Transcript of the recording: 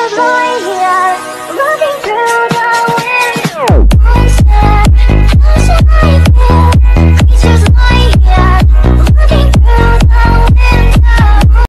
a boy here.